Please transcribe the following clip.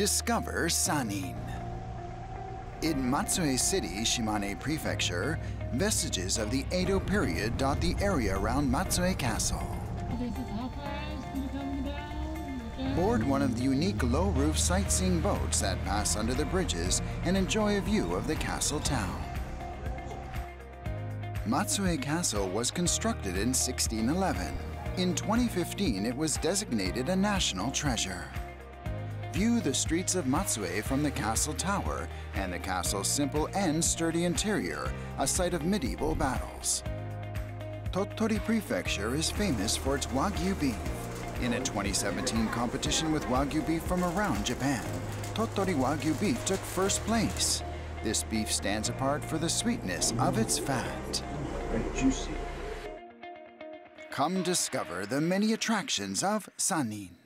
Discover San'in. In Matsue City, Shimane Prefecture, vestiges of the Edo period dot the area around Matsue Castle. Board one of the unique low-roof sightseeing boats that pass under the bridges and enjoy a view of the castle town. Matsue Castle was constructed in 1611. In 2015, it was designated a national treasure. View the streets of Matsue from the castle tower and the castle's simple and sturdy interior, a site of medieval battles. Tottori Prefecture is famous for its Wagyu beef. In a 2017 competition with Wagyu beef from around Japan, Tottori Wagyu beef took first place. This beef stands apart for the sweetness of its fat. Very juicy. Come discover the many attractions of San'in.